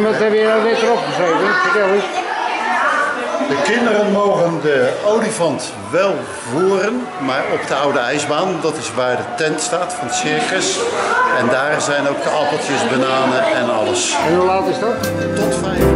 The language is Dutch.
heb je nou net erop? Vertel. De kinderen mogen de olifant wel voeren, maar op de oude ijsbaan, dat is waar de tent staat van het circus. En daar zijn ook de appeltjes, bananen en alles. En hoe laat is dat? Tot vijf.